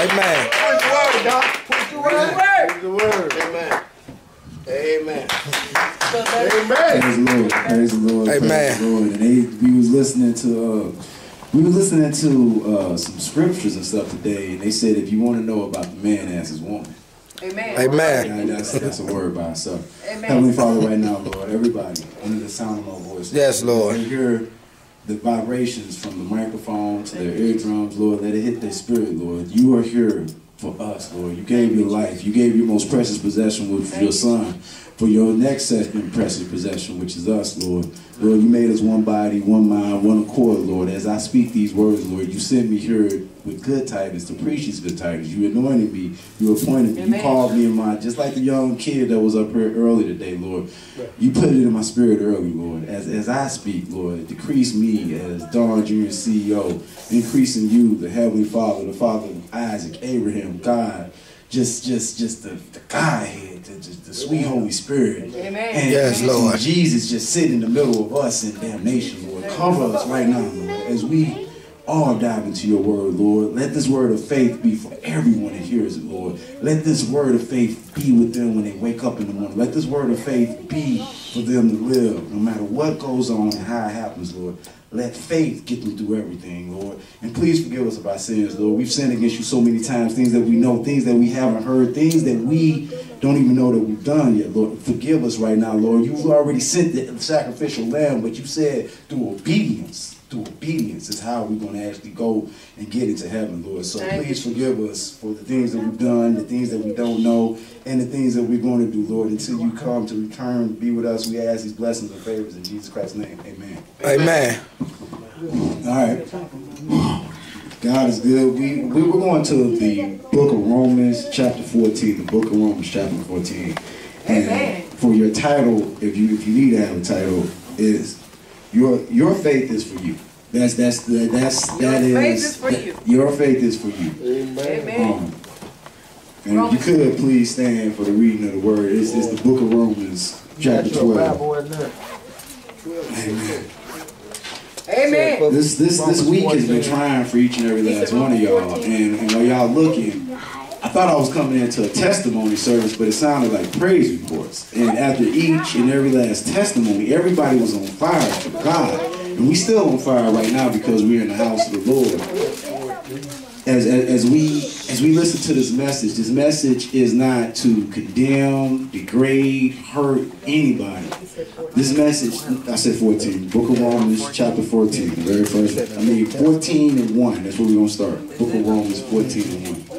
Amen. Push the word, Doc. Push the word. Push the word. Amen. Amen. Amen. Praise the Lord. Praise the Lord. Amen. Praise the Lord. And they, we was listening to uh, we were listening to uh, some scriptures and stuff today, and they said if you want to know about the man, ask his woman. Amen. Amen. Yeah, that's, that's a word by itself. Amen. Heavenly Father, right now, Lord, everybody under the sound of my voice. Yes, Lord. They hear the vibrations from the microphone to their eardrums, Lord. Let it hit their spirit, Lord. You are here for us, Lord. You gave your life. You gave your most precious possession with your son for your next uh, second precious possession, which is us, Lord. Lord, you made us one body, one mind, one accord, Lord. As I speak these words, Lord, you sent me here with good tidings to preach these good tidings. You anointed me. You appointed me. You called me in my, just like the young kid that was up here early today, Lord. You put it in my spirit early, Lord. As, as I speak, Lord, decrease me as Don Jr. CEO, increasing you, the Heavenly Father, the Father of Isaac, Abraham, God, just just just the, the Godhead, the, just the sweet Holy Spirit. Amen. And, Yes, and Lord. Jesus just sitting in the middle of us in damnation, Lord. Cover us right now, Lord, as we all dive into your word, Lord. Let this word of faith be for everyone that hears it, Lord. Let this word of faith be with them when they wake up in the morning. Let this word of faith be for them to live, no matter what goes on and how it happens, Lord. Let faith get them through everything, Lord. And please forgive us of our sins, Lord. We've sinned against you so many times, things that we know, things that we haven't heard, things that we don't even know that we've done yet, Lord. Forgive us right now, Lord. You've already sent the sacrificial lamb, but you said through obedience, through obedience is how we're going to actually go and get into heaven, Lord. So please forgive us for the things that we've done, the things that we don't know, and the things that we're going to do, Lord. Until you come to return, be with us. We ask these blessings and favors in Jesus Christ's name. Amen. Amen. All right. God is good. We we were going to the book of Romans, chapter 14. The book of Romans, chapter 14. And Amen. for your title, if you if you need to have a title, is your your faith is for you. That's that's the, that's that Your faith is- is for that- you. Your faith is for you. Amen. Um, and if you could please stand for the reading of the word. It's, it's the book of Romans, chapter 12. Amen. Amen. This this this week has been trying for each and every last one of y'all, and, and while y'all looking, I thought I was coming into a testimony service, but it sounded like praise reports. And after each and every last testimony, everybody was on fire for God, and we still on fire right now because we're in the house of the Lord. As, as, as we as we listen to this message, this message is not to condemn, degrade, hurt anybody. This message, I said 14, Book of Romans, chapter 14, the very first, I mean 14 and 1, that's where we're going to start. Book of Romans 14 and 1.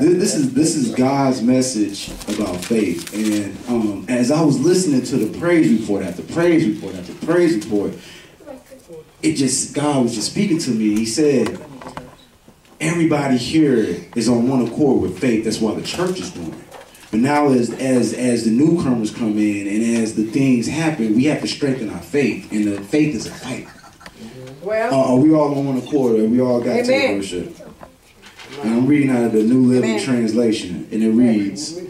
This, is this is God's message about faith. And um, as I was listening to the praise report after praise report after praise report, it just, God was just speaking to me. He said, everybody here is on one accord with faith. That's why the church is doing it. But now, as as as the newcomers come in and as the things happen, we have to strengthen our faith, and the faith is a fight. Well, Uh, are we all on one accord? Are we all got to Amen. worship? And I'm reading out of the New Living Amen. Translation, and it reads,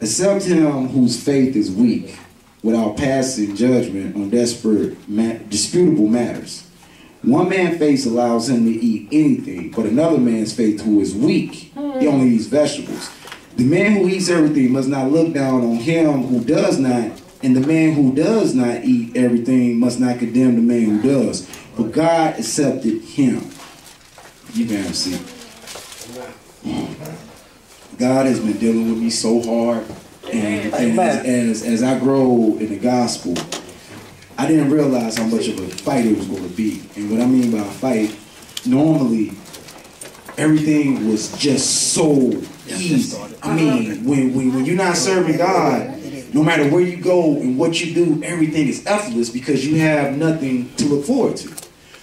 "Accept him whose faith is weak, without passing judgment on desperate, ma- disputable matters." One man's faith allows him to eat anything, but another man's faith who is weak, he hmm. only eats vegetables. The man who eats everything must not look down on him who does not, and the man who does not eat everything must not condemn the man who does. For God accepted him. You can see. God has been dealing with me so hard, and, and as, as as I grow in the gospel, I didn't realize how much of a fight it was going to be. And what I mean by a fight, normally everything was just so easy. I mean, uh-huh. when, when, when you're not serving God, no matter where you go and what you do, everything is effortless because you have nothing to look forward to.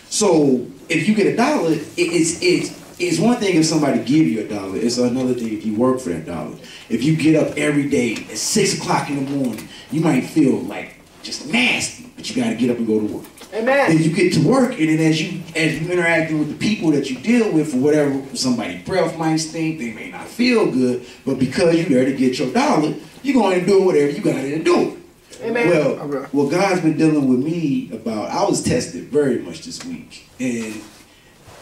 So if you get a dollar, it, it's it's it's one thing if somebody give you a dollar. It's another thing if you work for that dollar. If you get up every day at six o'clock in the morning, you might feel like just nasty, but you got to get up and go to work. Then amen. you get to work, and then as you as you interacting with the people that you deal with, for whatever somebody breath might stink, they may not feel good, but because you're there to get your dollar, you're going to do whatever you got to do. Amen. Well, well, God's been dealing with me about. I was tested very much this week, and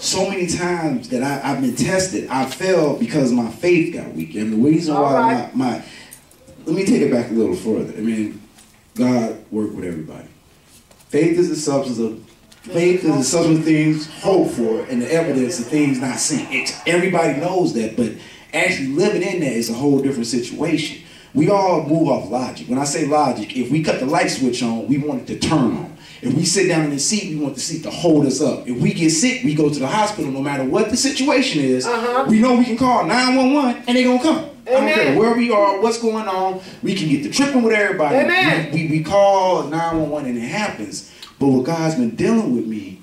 so many times that I, I've been tested, I failed because my faith got weak. And the reason why right. my, my let me take it back a little further. I mean, God worked with everybody. Faith is the substance of faith is the substance of things hoped for and the evidence of things not seen. It's, everybody knows that, but actually living in that is a whole different situation. We all move off logic. When I say logic, if we cut the light switch on, we want it to turn on. If we sit down in the seat, we want the seat to hold us up. If we get sick, we go to the hospital no matter what the situation is. Uh-huh. We know we can call 911 and they're going to come. I don't care where we are, what's going on. We can get the tripping with everybody. Amen. We, we, we call 911 and it happens. But what God's been dealing with me,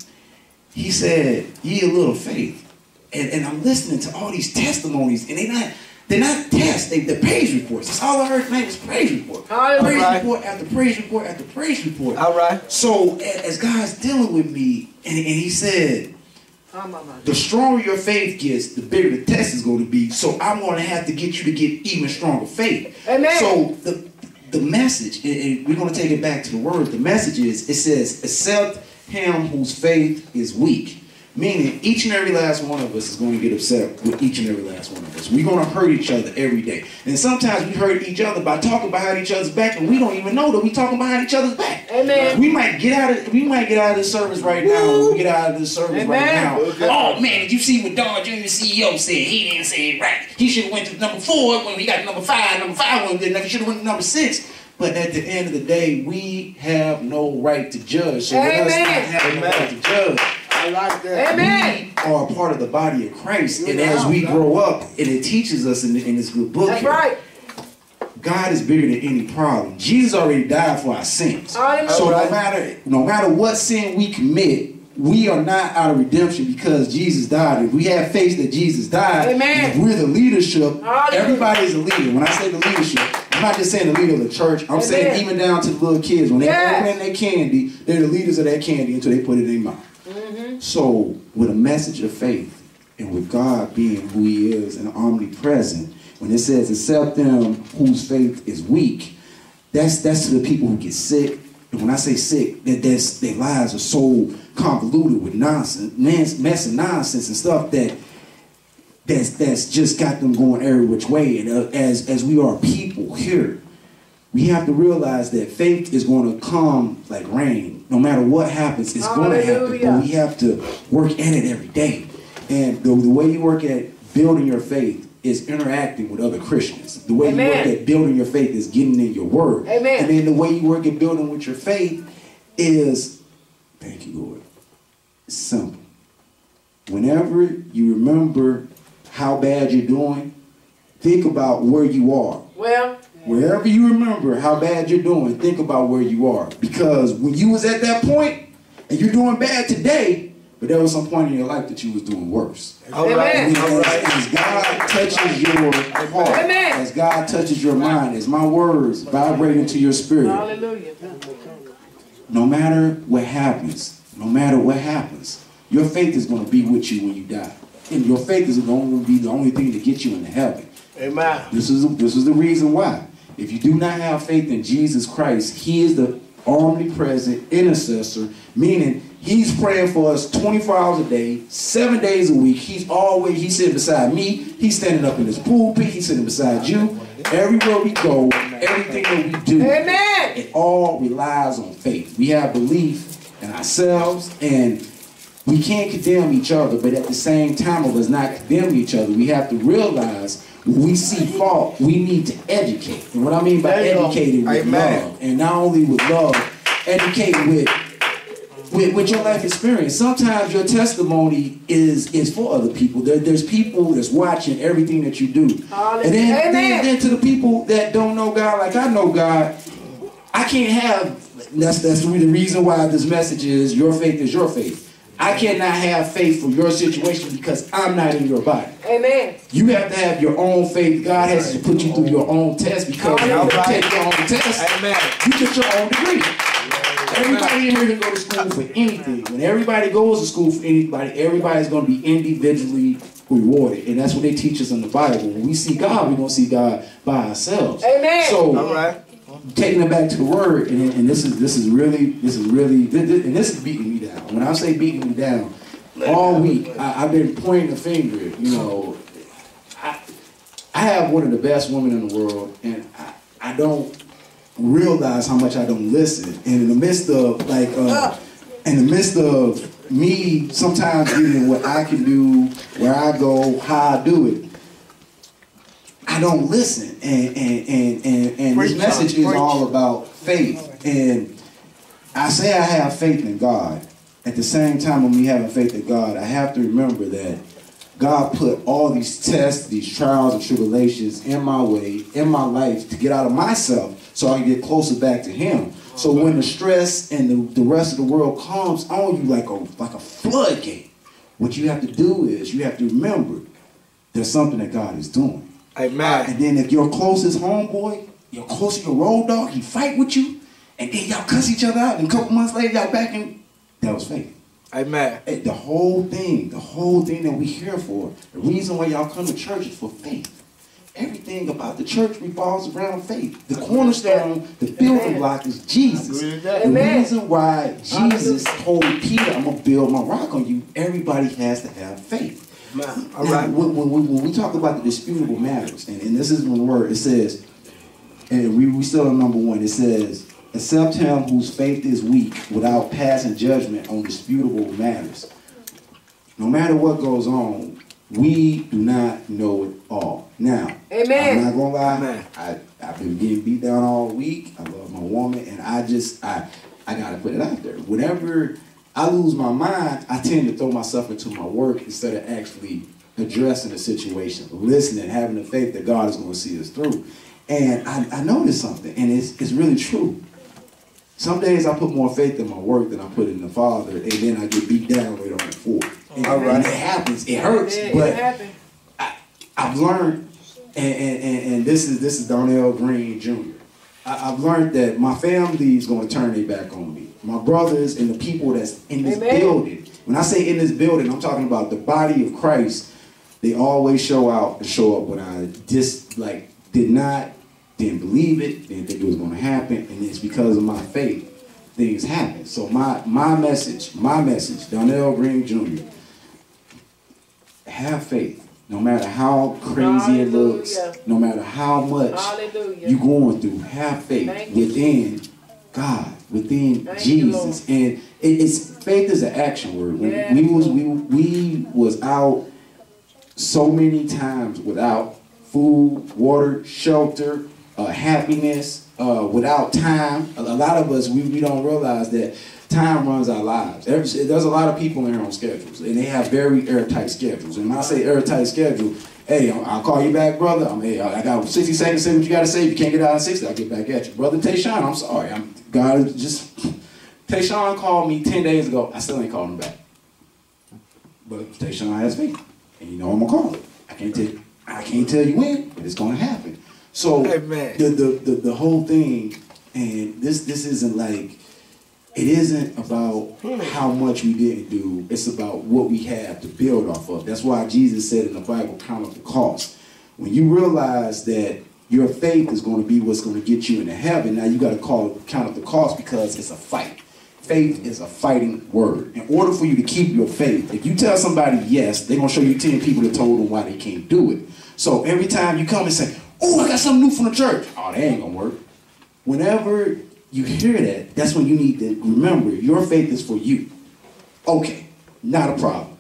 He said, "Ye a little faith," and, and I'm listening to all these testimonies, and they're not they're not tests, they, they're praise reports. That's all I heard tonight was praise report. Hallelujah. Praise Alright. report after praise report after praise report. All right. So as God's dealing with me, and, and He said, ah, my, my. the stronger your faith gets, the bigger the test is going to be. So I'm going to have to get you to get even stronger faith. Amen. So the the message, and- and we're going to take it back to the word. The message is it says, accept him whose faith is weak. Meaning, each and every last one of us is going to get upset with each and every last one of us. We're going to hurt each other every day. And sometimes we hurt each other by talking behind each other's back, and we don't even know that we're talking behind each other's back. Amen. We might get out of we might get out of the service right now. When we get out of the service right now. Okay. Oh man, did you see what Don Jr. CEO said? He didn't say it right. He should have went to number four when he got number five. Number five when he should have went to number six. But at the end of the day, we have no right to judge. So let us not Amen. have no right to judge. I like that. Amen. We are a part of the body of Christ, and as we grow up, and it teaches us in, in this good book That's here, right. God is bigger than any problem. Jesus already died for our sins. So no matter no matter what sin we commit, we are not out of redemption because Jesus died. If we have faith that Jesus died, Amen. if we're the leadership, Hallelujah. everybody is a leader. When I say the leadership, I'm not just saying the leader of the church. I'm Amen. saying even down to the little kids. When they Yes. open their candy, they're the leaders of that candy until they put it in their mouth. Mm-hmm. So with a message of faith and with God being who he is and omnipresent, when it says accept them whose faith is weak, that's that's to the people who get sick. And when I say sick, that that's their lives are so convoluted with nonsense, mess, mess and nonsense and stuff that that's that's just got them going every which way. And uh, as as we are people here, we have to realize that faith is going to come like rain. No matter what happens, it's going to happen. But we have to work at it every day. And the, the way you work at building your faith is interacting with other Christians. The way you work at building your faith is getting in your word. Amen. And then the way you work at building with your faith is, thank you, Lord, simple. Whenever you remember how bad you're doing, think about where you are. Well, Wherever you remember how bad you're doing, think about where you are. Because when you was at that point, and you're doing bad today, but there was some point in your life that you was doing worse. All right. Amen. All as, as God touches your heart, Amen. as God touches your mind, as my words vibrate into your spirit, hallelujah. no matter what happens, no matter what happens, your faith is going to be with you when you die. And your faith is going to be the only thing to get you into heaven. Amen. This is this is the reason why. If you do not have faith in Jesus Christ, He is the omnipresent intercessor, meaning He's praying for us 24 hours a day, seven days a week. He's always He's sitting beside me. He's standing up in His pulpit. He's sitting beside you. Everywhere we go, everything that we do, Amen. it all relies on faith. We have belief in ourselves and we can't condemn each other, but at the same time of us not condemning each other, we have to realize we see fault, we need to educate. And what I mean by There you go. educating with Amen. love, and not only with love, educate with with, with your life experience. Sometimes your testimony is is for other people. There, there's people that's watching everything that you do. Hallelujah. And then, then, then to the people that don't know God like I know God, I can't have that's that's the reason why this message is your faith is your faith. I cannot have faith for your situation because I'm not in your body. Amen. You have to have your own faith. God has to put you through your own test because when you Alright. take your own test, Amen. you get your own degree. Everybody in here can go to school for anything. When everybody goes to school for anybody, everybody's going to be individually rewarded. And that's what they teach us in the Bible. When we see God, we're going to see God by ourselves. Amen. So, All right. taking it back to the word, and, and this is this is really this is really thi- thi- and this is beating me down. When I say beating me down, all week I, I've been pointing the finger. You know, I I have one of the best women in the world, and I, I don't realize how much I don't listen. And in the midst of like, uh, in the midst of me sometimes getting what I can do, where I go, how I do it. I don't listen, and and and and, and this message is all about faith. And I say I have faith in God. At the same time, when we have a faith in God, I have to remember that God put all these tests, these trials and tribulations in my way, in my life, to get out of myself so I can get closer back to Him. So when the stress and the, the rest of the world comes on you like a like a floodgate, what you have to do is you have to remember there's something that God is doing. Amen. And then if your closest homeboy, your closest your road dog, he fight with you, and then y'all cuss each other out, and a couple months later y'all back in, that was faith. Amen. Hey, The whole thing, the whole thing that we here for, the reason why y'all come to church is for faith. Everything about the church revolves around faith. The cornerstone, the building block is Jesus. The reason why Jesus told Peter, I'm going to build my rock on you, everybody has to have faith. All Now, right. when, when, we- when we talk about the disputable matters, and, and this is one word, it says, and we, we still on number one, it says, accept him whose faith is weak without passing judgment on disputable matters. No matter what goes on, we do not know it all. Now, Amen. I'm not gonna lie, Amen. I, I've been getting beat down all week. I love my woman, and I just I I gotta put it out there. Whenever I lose my mind, I tend to throw myself into my work instead of actually addressing the situation, listening, having the faith that God is gonna see us through. And I, I noticed something, and it's it's really true. Some days I put more faith in my work than I put in the Father, and then I get beat down later on the floor. And, All right. it happens. It hurts, It but happened. I've learned, and, and, and, and this is this is Darnell Green Jr. I, I've learned that my family is going to turn their back on me. My brothers and the people that's in this Amen. building. When I say in this building, I'm talking about the body of Christ. They always show out and show up when I just like did not, didn't believe it, didn't think it was going to happen, and it's because of my faith things happen. So my my message, my message, Darnell Green Jr. Have faith. No matter how crazy it looks, no matter how much Hallelujah. you going through, have faith Thank you, within God, within Thank you, Jesus. and it, it's faith is an action word. When Yeah. we was we we was out so many times without food, water, shelter, uh, happiness, uh, without time. A, a lot of us, we, we don't realize that time runs our lives. Every, there's a lot of people in here on schedules, and they have very airtight schedules. And when I say airtight schedule, hey, I'll, call you back, brother. I'm, hey, I got 60 seconds to say what you got to say. If you can't get out in 60, I'll get back at you. Brother Tayshawn, I'm sorry. I'm, God just... Tayshawn called me 10 days ago. I still ain't called him back. But Tayshawn has faith. And you know I'm gonna call it. I can't tell you, I can't tell you when, but it's gonna happen. So Amen. the, the the the whole thing, and this this isn't like it isn't about hmm. how much we didn't do. It's about what we have to build off of. That's why Jesus said in the Bible, count up the cost. When you realize that your faith is going to be what's going to get you into heaven, now you got to call count up the cost because it's a fight. Faith is a fighting word. In order for you to keep your faith, if you tell somebody yes, they're gonna show you 10 people that told them why they can't do it. So every time you come and say, Oh, I got something new from the church, oh, that ain't gonna work. Whenever you hear that, that's when you need to remember your faith is for you. Okay, not a problem.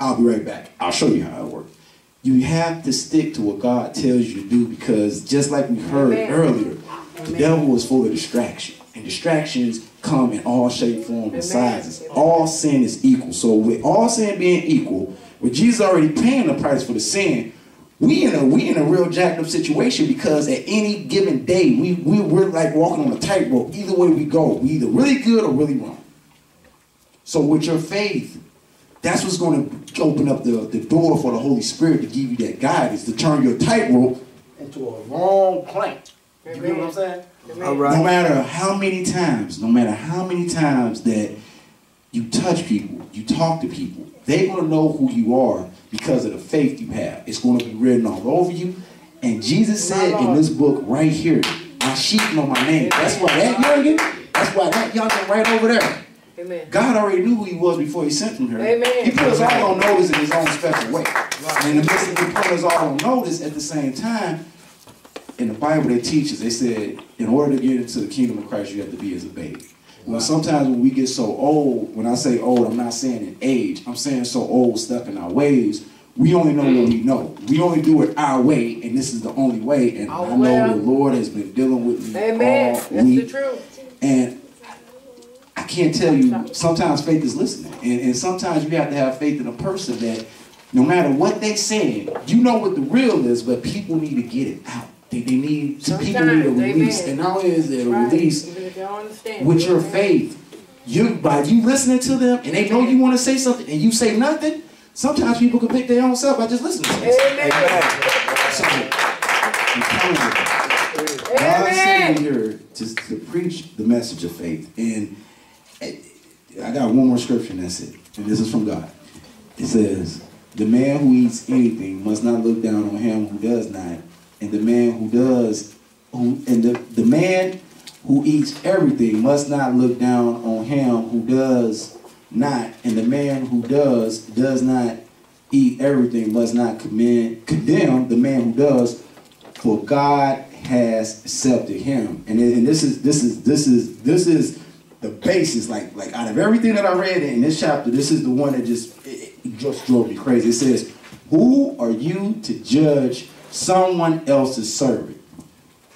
I'll be right back. I'll show you how it works. You have to stick to what God tells you to do because just like we heard Amen. earlier, the devil is full of distraction. And distractions come in all shape, form, and sizes. All sin is equal. So with all sin being equal, with Jesus already paying the price for the sin, we in a we in a real jacked up situation because at any given day we, we we're like walking on a tightrope. Either way we go, we either really good or really wrong. So with your faith, that's what's going to open up the, the door for the Holy Spirit to give you that guidance to turn your tightrope into a long plank. You get what I'm saying? All No matter how many times, no matter how many times that you touch people, you talk to people, they're going to know who you are because of the faith you have. It's going to be written all over you. And Jesus said in this book right here, my sheep know my name. That's why that youngin, that's why that youngin right over there, Amen. God already knew who he was before he sent him here. Amen. He put us all on notice in his own special way. And in the midst of him putting us all on notice at the same time, in the Bible they teach us, they said, in order to get into the kingdom of Christ, you have to be as a baby. Well, sometimes when we get so old, when I say old, I'm not saying in age, I'm saying so old, stuck in our ways, we only know what we mm. know. We only do it our way, and this is the only way. And Oh, I know well. the Lord has been dealing with me Amen. all That's the truth. And I can't tell you, sometimes faith is listening. And, and sometimes you have to have faith in a person that no matter what they say, you know what the real is, but people need to get it out. They, they need, some people need a release. amen. And not only is there a Right. release, Even if you don't understand. with your Amen. faith, you by you listening to them and they know you want to say something and you say nothing, sometimes people can pick their own self by just listening to them. Amen. So, I'm telling you, God sent me here to, to preach the message of faith. And I got one more scripture and that's it. And this is from God. It says, The man who eats anything must not look down on him who does not. And the man who does, who and the, the man who eats everything must not look down on him who does not. And the man who does, does not eat everything must not commend, condemn the man who does, for God has accepted him. And, and this is this is this is this is the basis. Like like out of everything that I read in this chapter, this is the one that just it, it just drove me crazy. It says, "Who are you to judge someone else's servant?"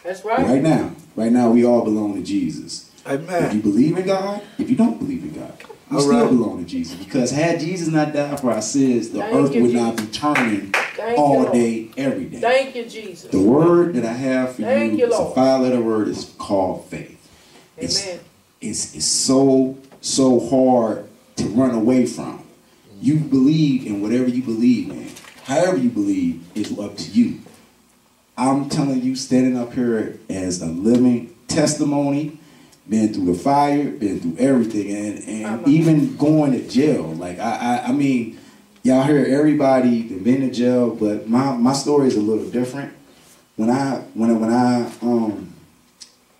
That's right. Right now, right now, we all belong to Jesus. Amen. If you believe in God, if you don't believe in God, you All still right. belong to Jesus. Because had Jesus not died for our sins, the Thank earth you, would not be turning Thank all you, day, every day. Thank you, Jesus. The word that I have for Thank you, you, is a five-letter word. is called faith. It's, Amen. it's it's so so hard to run away from. You believe in whatever you believe in. However you believe is up to you. I'm telling you, standing up here as a living testimony, been through the fire, been through everything, and, and even going to jail. Like I, I, I mean, y'all hear everybody that been to jail, but my, my story is a little different. When I when when I um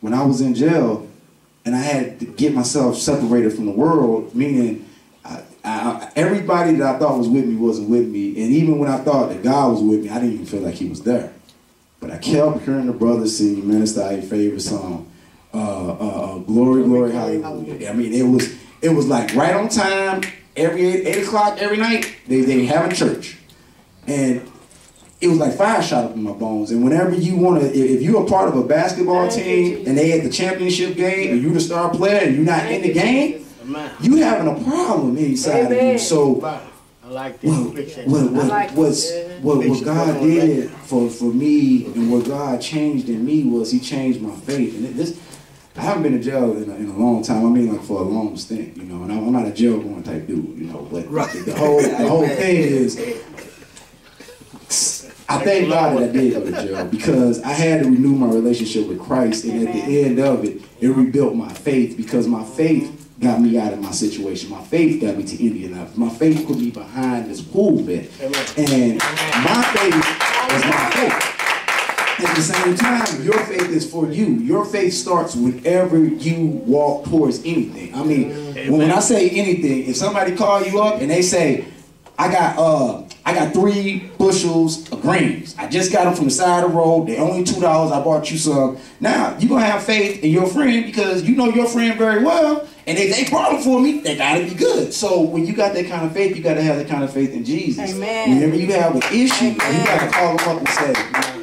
when I was in jail, and I had to get myself separated from the world, meaning I, everybody that I thought was with me wasn't with me, and even when I thought that God was with me, I didn't even feel like He was there. But I kept hearing the brothers sing Minister I favorite song, uh, uh, uh, "Glory, Glory, Hallelujah." I mean, it was it was like right on time. Every eight, eight o'clock every night, they they having church, and it was like fire shot up in my bones. And whenever you want to, if, you're a part of a basketball team and they at the championship game and you're the star player and you're not in the game. Amen. you having a problem inside of you. So I like this. what, what, it. what, I like what's, what, what God did for, for me and what God changed in me was He changed my faith. And it, this, I haven't been in jail in a, in a long time. I mean, like for a long stint, you know. And I'm, I'm not a jail going type dude, you know. But Right. the whole the whole thing is, I thank God that I did go to jail because I had to renew my relationship with Christ, and at the end of it, it rebuilt my faith because my faith got me out of my situation. My faith got me to Indianapolis. My faith put me behind this Amen. and my faith is my faith. At the same time, your faith is for you. Your faith starts whenever you walk towards anything. I mean, when, when I say anything, if somebody call you up and they say, "I got uh, I got three bushels of greens. I just got them from the side of the road. They only two dollars. I bought you some." Now you gonna have faith in your friend because you know your friend very well, and if they brought them for me, they gotta be good. So when you got that kind of faith, you gotta have that kind of faith in Jesus. Amen. Whenever you have an issue, you gotta call them up and say,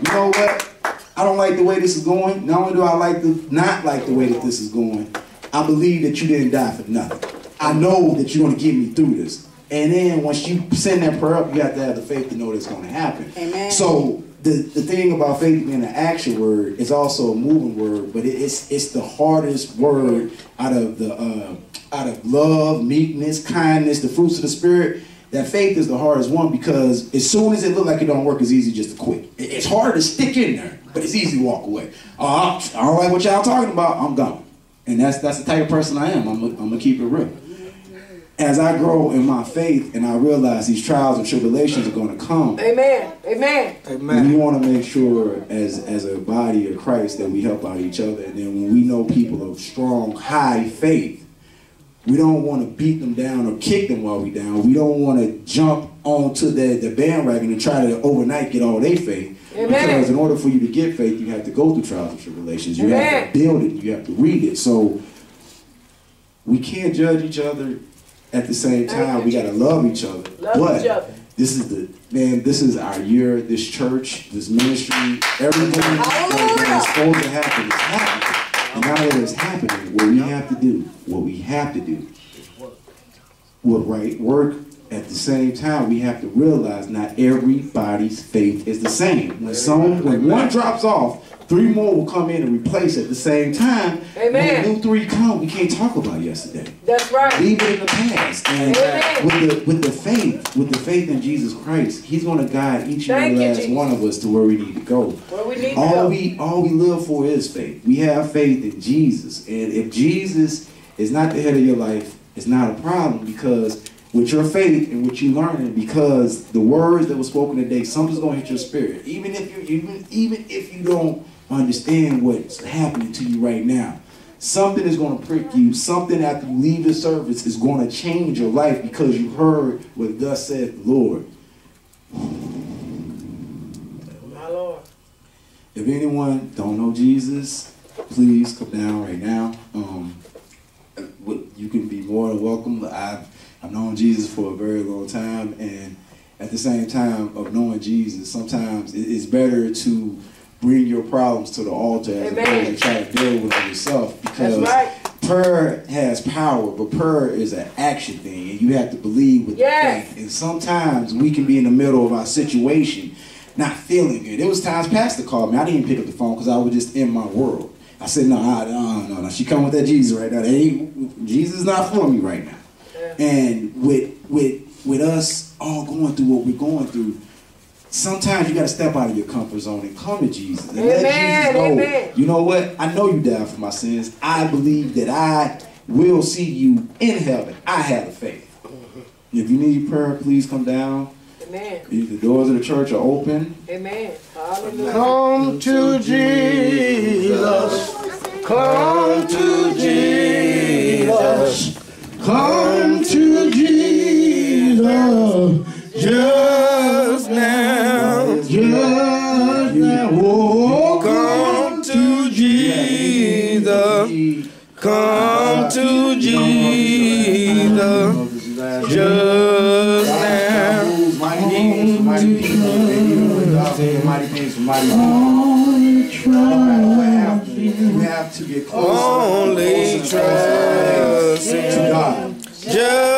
"You know what? I don't like the way this is going. Not only do I like the not like the way that this is going, I believe that you didn't die for nothing. I know that you're gonna get me through this. And then once you send that prayer up, you have to have the faith to know that's gonna happen. Amen. So the, the thing about faith being an action word is also a moving word, but it, it's it's the hardest word out of the uh, out of love, meekness, kindness, the fruits of the spirit. That faith is the hardest one because as soon as it look like it don't work, it's easy just to quit. It- It's hard to stick in there, but it's easy to walk away. Uh, I don't like what y'all talking about. I'm gone, and that's that's the type of person I am. I'm gonna- I'm gonna keep it real as I grow in my faith and I realize these trials and tribulations are going to come, Amen. Amen. Amen. We want to make sure as as a body of Christ that we help out each other. And then when we know people of strong, high faith we don't want to beat them down or kick them while we down. We don't want to jump onto the, the bandwagon and try to overnight get all their faith. Amen. Because in order for you to get faith, you have to go through trials and tribulations. You have to build it. You have to read it. So we can't judge each other at the same time. we got to love each other. Love but each other. this is the man. This is our year. This church, this ministry, everything that, that is supposed to happen is happening. And now that it's happening, what we have to do, what we have to do, what right work. At the same time, we have to realize not everybody's faith is the same. When some, when one drops off, three more will come in and replace at the same time. Amen. When the new three come, we can't talk about yesterday That's right. leave it in the past. And Amen. with the with the faith, with the faith in Jesus Christ, He's going to guide each and every last Jesus. one of us to where we need to go. Where we need to All go. we all we live for is faith. We have faith in Jesus, and if Jesus is not the head of your life, it's not a problem because with your faith and what you learning, because the words that were spoken today, something's going to hit your spirit. Even if you even even if you don't understand what's happening to you right now. Something is going to prick you. Something after you leave the service is going to change your life because you heard what thus said the Lord. My Lord. If anyone don't know Jesus, please come down right now. Um, you can be more than welcome. I've I've known Jesus for a very long time, and at the same time of knowing Jesus, sometimes it's better to bring your problems to the altar as opposed to try to deal with it yourself. Because right. prayer has power, but prayer is an action thing, and you have to believe with Yes. faith. And sometimes we can be in the middle of our situation, not feeling good. There was times Pastor called me. I didn't even pick up the phone because I was just in my world. I said, no, I, no, no, no. She come with that Jesus right now. That Jesus is not for me right now. Yeah. And with with with us all going through what we're going through, sometimes you got to step out of your comfort zone and come to Jesus and let Jesus know. amen. You know what? I know you died for my sins. I believe that I will see you in heaven. I have the faith. Mm-hmm. If you need prayer, please come down. Amen. The doors of the church are open. Amen. Hallelujah. Come to Jesus. Come to Jesus. Come to Jesus. Just now. Just now. Oh, come to Jesus. Come to Jesus. Just now. Mighty things mighty people. And even with God saying mighty things for mighty people. No matter what happens, you have to get closer. Only closer, closer to God. Just